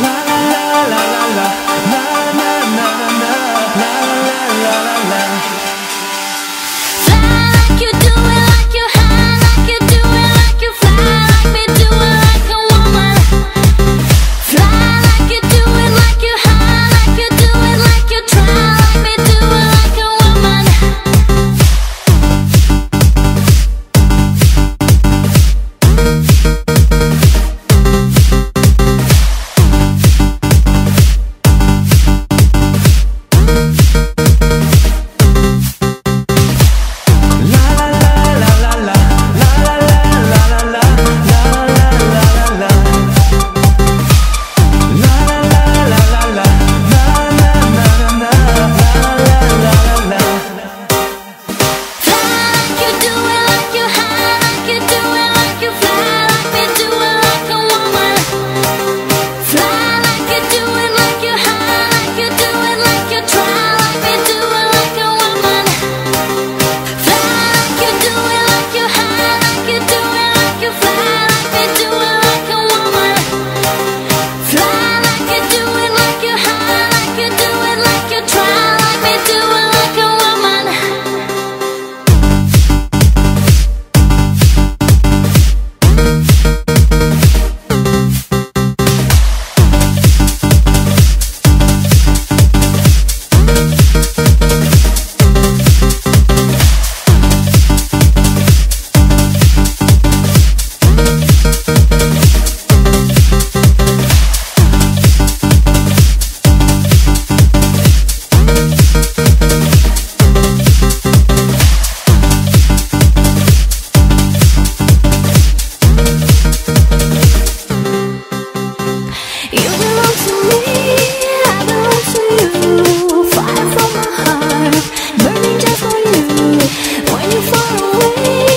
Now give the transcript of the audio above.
La la la la away.